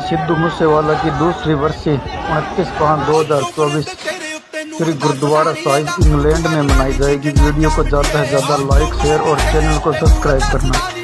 सिद्धू मूसेवाला की दूसरी वर्षी उनतीस पाँच दो हज़ार चौबीस श्री गुरुद्वारा साहिब इंग्लैंड में मनाई जाएगी। वीडियो को ज़्यादा से ज़्यादा लाइक, शेयर और चैनल को सब्सक्राइब करना।